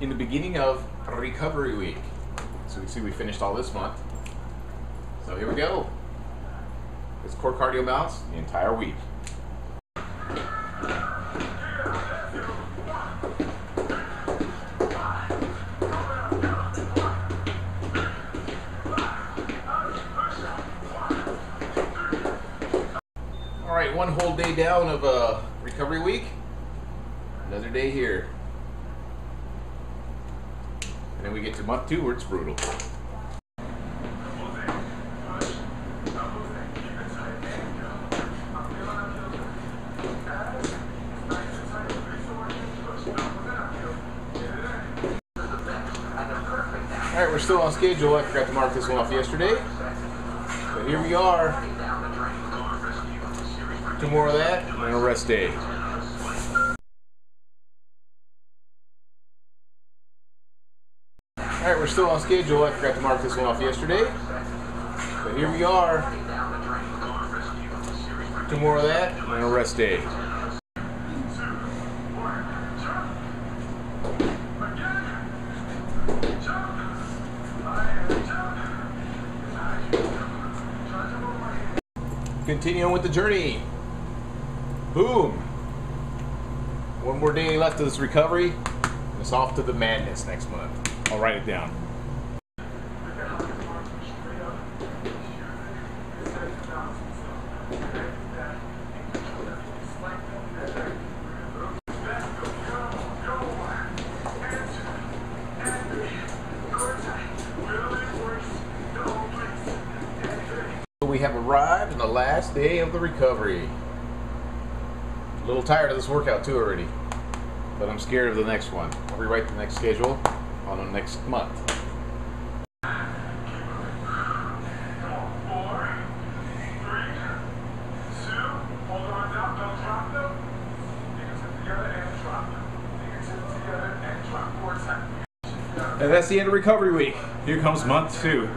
in the beginning of recovery week. So we see we finished all this month. So here we go. It's core cardio mounts the entire week. All right, one whole day down of uh, recovery week. Another day here. Then we get to month two where it's brutal. All right, we're still on schedule. I forgot to mark this one off yesterday. But here we are. Two more of that, and a rest day. All right, we're still on schedule. I forgot to mark this one off yesterday. But here we are. Two more of that, and a rest day. Continuing with the journey. Boom. One more day left of this recovery. It's off to the madness next month. I'll write it down. We have arrived on the last day of the recovery. A little tired of this workout too already, but I'm scared of the next one. I'll rewrite the next schedule on the next month. And that's the end of recovery week. Here comes month two.